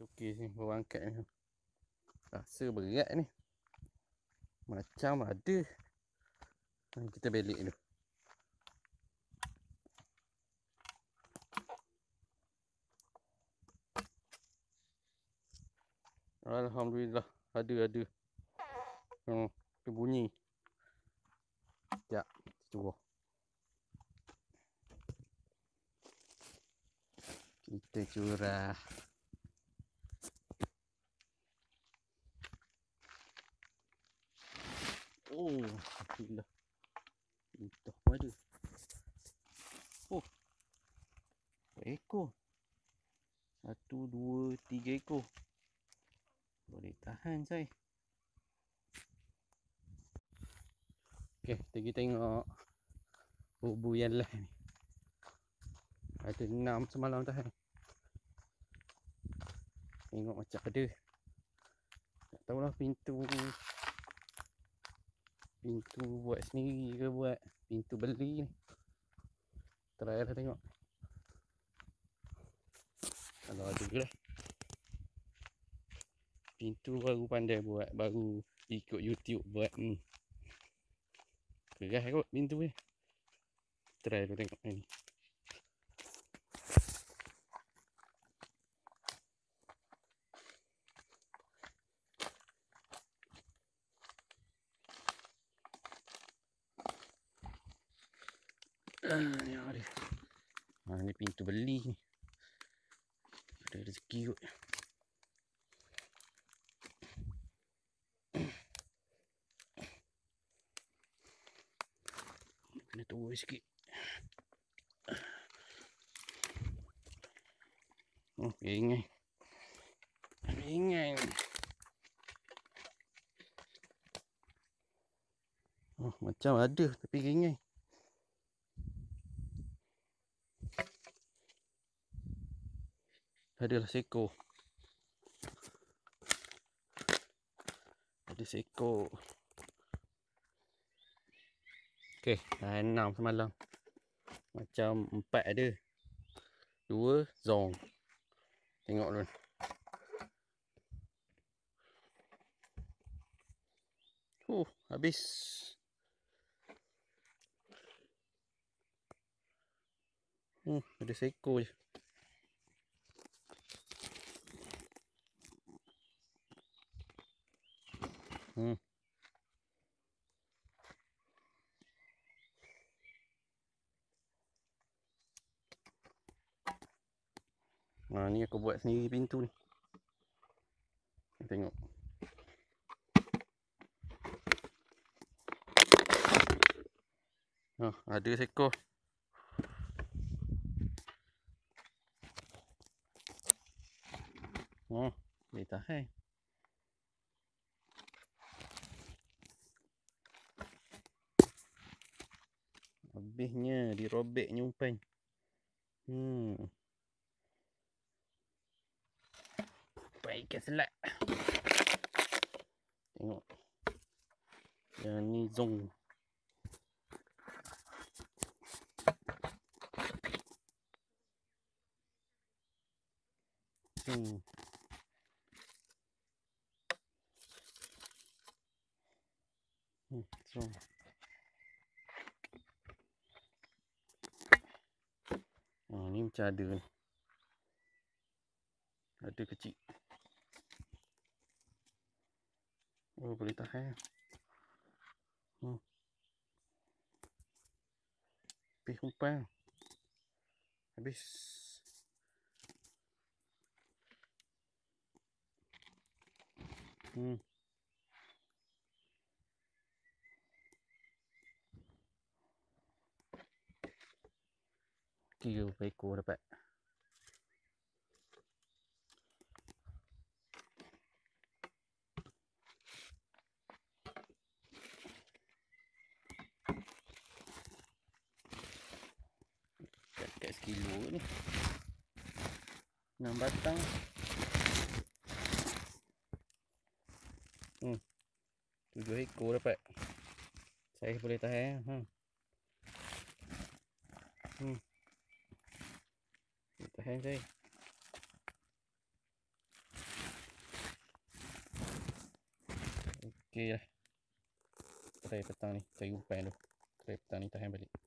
Tukis ni bawa angkat ni. Rasa berat ni. Macam ada. Kita belik dulu. Alhamdulillah ada ada. Hmm, tu bunyi. Ya, cuba. Kita curah. Oh, alhamdulillah. Itu pun ada. Oh. Ekor. Satu, dua, tiga ekor. Boleh tahan saya. Okey, kita pergi tengok bubu yang lain ni. Ada enam semalam tahan. Tengok macam ada. Tak tahulah pintu pintu buat sendiri ke buat? Pintu beli ni. Try lah tengok. Kalau ada lah. Pintu baru pandai buat. Baru ikut YouTube buat ni. Kerah kot pintu ni. Try tu tengok ni Ah, ni ada. Ah, ni pintu beli ni. Ada rezeki kot. Kena tunggu sikit. Oh, ringan. Ringan. Oh, macam ada tapi ringan. Adalah seko. Ada seko. Okey, dah enam semalam. Macam empat ada. Dua zong. Tengok dulu. Uh, habis. Hmm, ada seekor je. Hmm. Ha, ni aku buat sendiri pintu ni. Tengok. Ha, ada seekor. Oh, boleh tahan. Habisnya dirobek nyumpan. Hmm. Baik ikan selat. Tengok. Yang ni zong. Hmm. Hmm, zong. Oh, ni macam ada ni. Ada kecil. Oh, boleh tahan. Hmm. Habis umpan. Habis. Hmm. Tiga ekor dapat. Kat sekilo ni. Enam batang. Hmm. Tujuh ekor dapat. Saya boleh tahan. Hmm. Hmm the heck, eh? Okay lah. Try petang ni. Cari umpan tu. Try petang ni tahan balik.